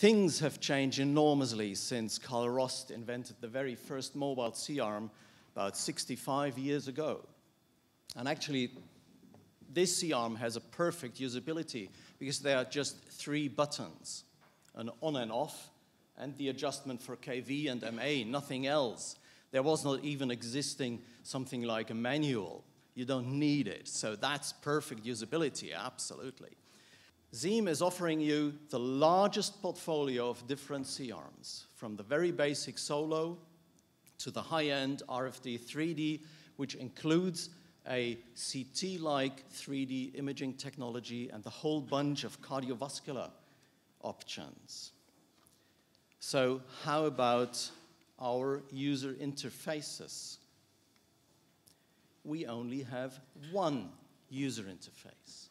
Things have changed enormously since Carl Rost invented the very first mobile C-arm about 65 years ago. And actually, this C-arm has a perfect usability because there are just three buttons, an on and off, and the adjustment for KV and MA, nothing else. There was not even existing something like a manual. You don't need it. So that's perfect usability, absolutely. Ziehm is offering you the largest portfolio of different C-arms, from the very basic Solo to the high-end RFD 3D, which includes a CT-like 3D imaging technology and the whole bunch of cardiovascular options. So how about our user interfaces? We only have one user interface.